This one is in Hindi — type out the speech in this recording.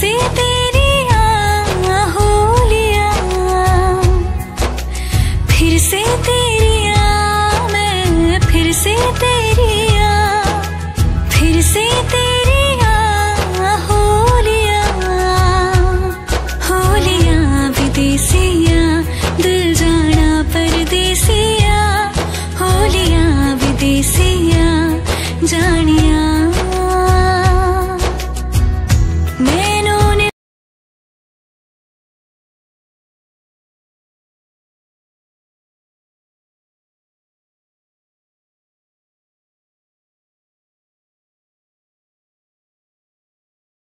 से तेरी होलिया फिर से तेरी मैं फिर से तेरी फिर से तेरी दिल जाना परदेसिया होलियाँ विदेसी